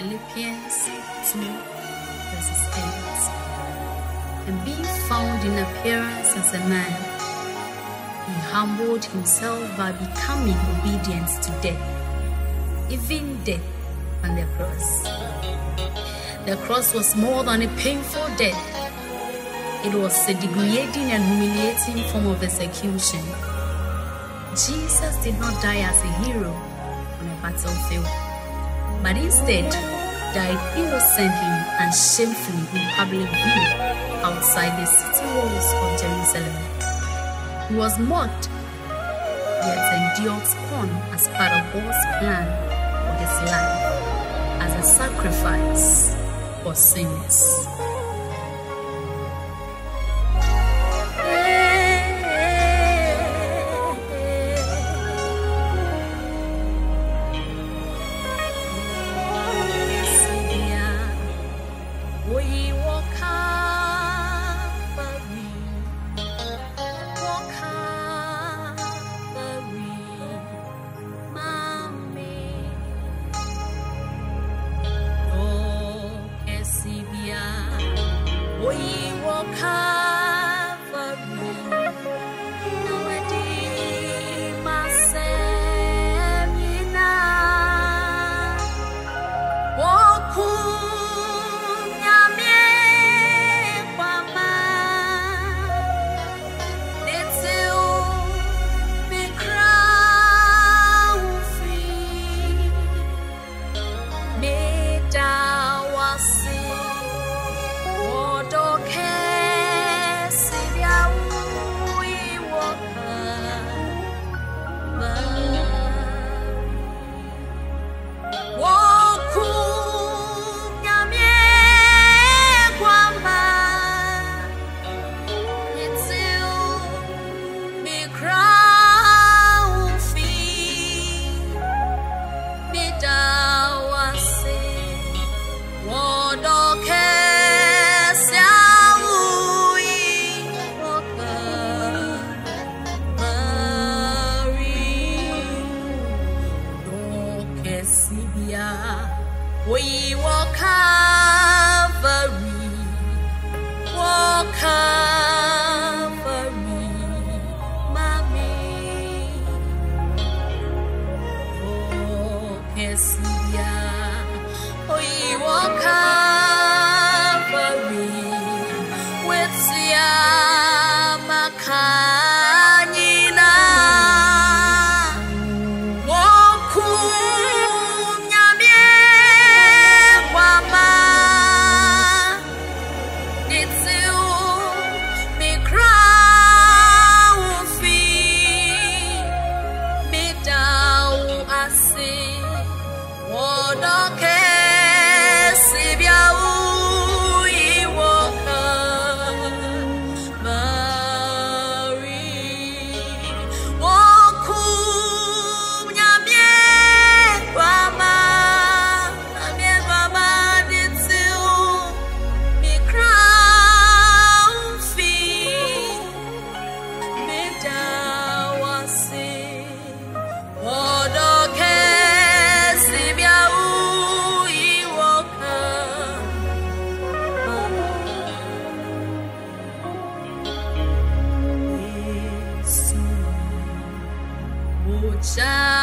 Philippians 2, verses 8. And being found in appearance as a man, he humbled himself by becoming obedient to death, even death on the cross. The cross was more than a painful death. It was a degrading and humiliating form of execution. Jesus did not die as a hero on a battlefield, but instead died innocently and shamefully in public view outside the city walls of Jerusalem. He was mocked, yet endured scorn as part of God's plan for his life as a sacrifice for sins. Walk inside.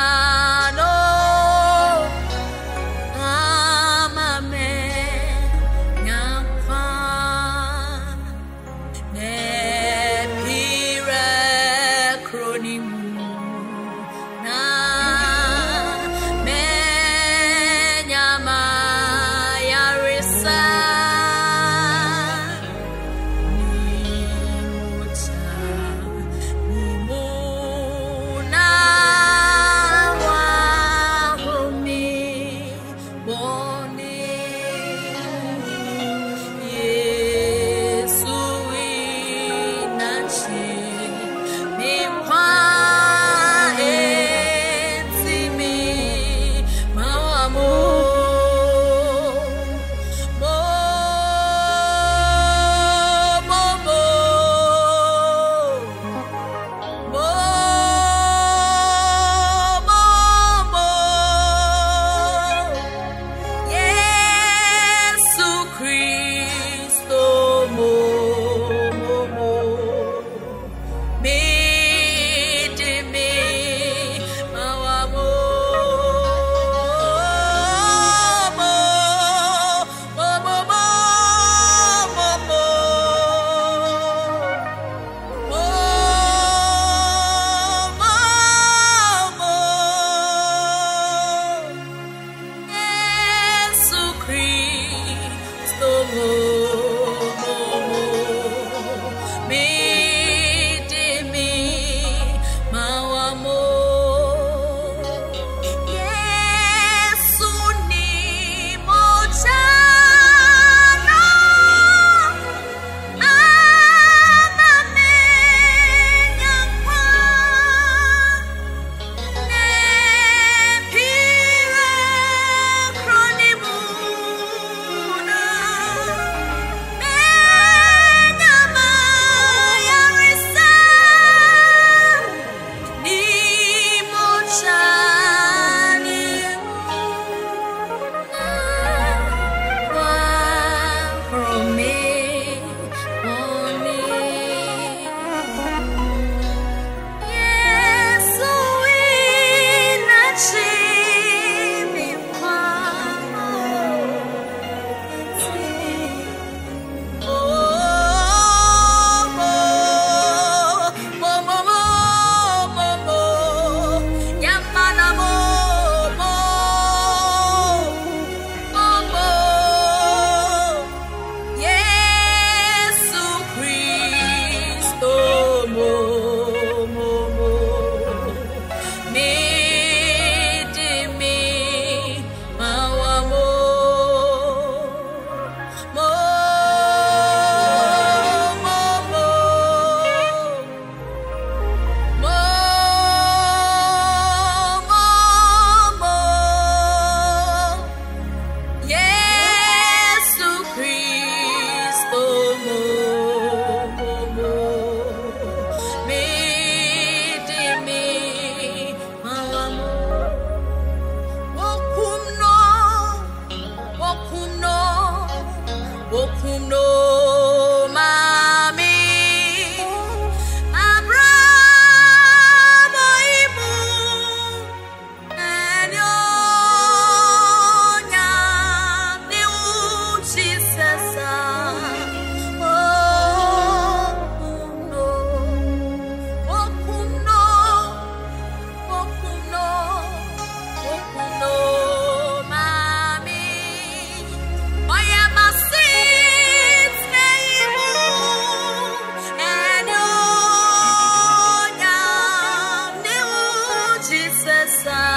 de cessar.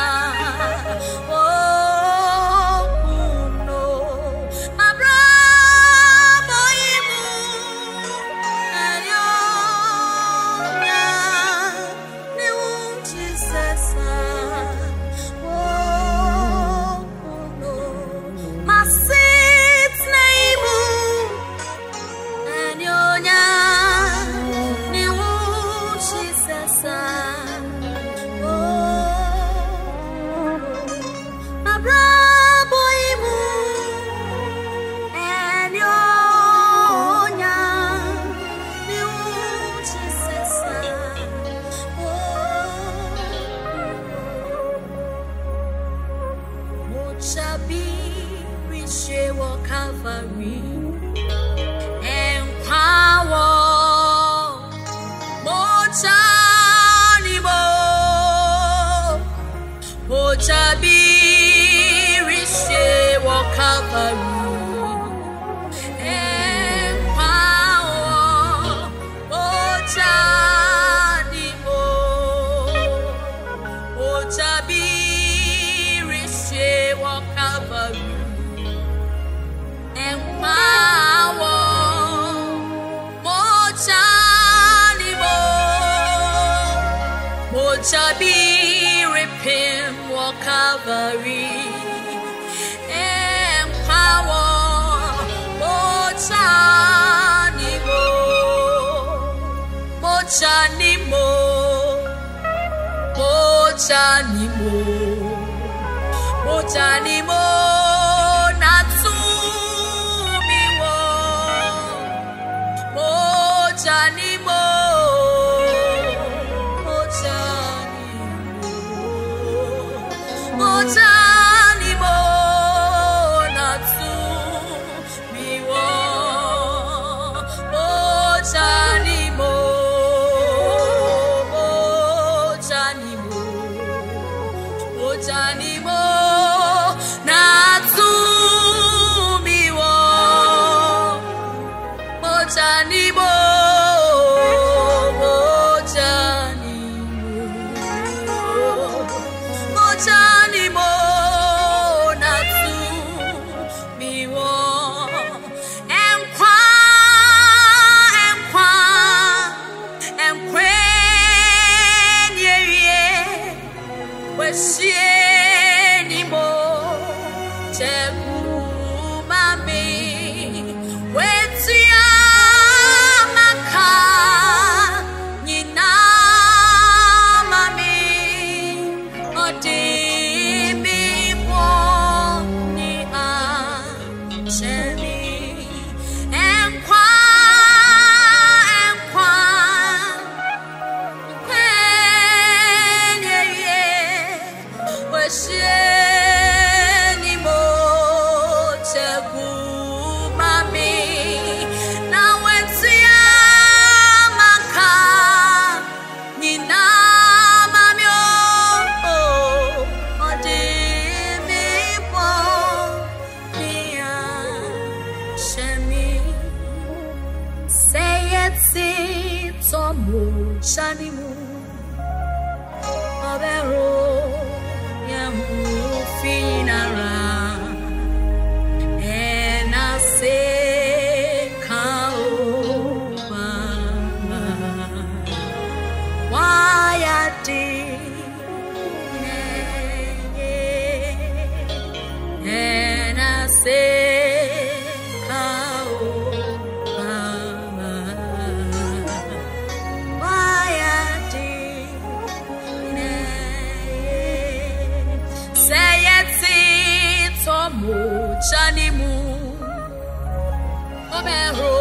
for Calvary. Empower, Mochanimo, Mochanimo, Mochanimo, Mochanimo. come and.